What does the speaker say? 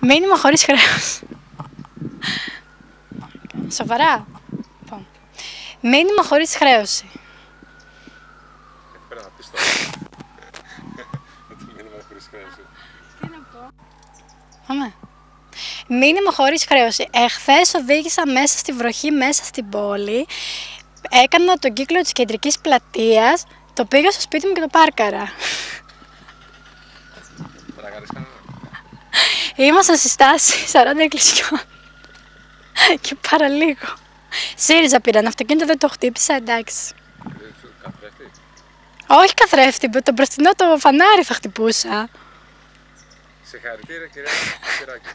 Μήνυμα χωρίς χρέος. Σοβαρά. Λοιπόν. Μήνυμα χωρίς χρέωση. Πρέπει να πεις τώρα. Το μήνυμα χωρίς χρέωση. Πάμε. Μήνυμα χωρίς χρέωση. Εχθές οδήγησα μέσα στη βροχή, μέσα στην πόλη. Έκανα τον κύκλο της κεντρικής πλατείας. Το πήγα στο σπίτι μου και το πάρκαρα. Τραγάρεις κανένα. Ήμασταν στη στάση 40 εκκλησιών. και παραλίγο. ΣΥΡΙΖΑ πήραν αυτοκίνητο, δεν το χτύπησα, εντάξει. Δεν σου καθρέφτη. Όχι καθρέφτη, το μπροστινό το φανάρι θα χτυπούσα. Συγχαρητήρια κυρία Κυράκη.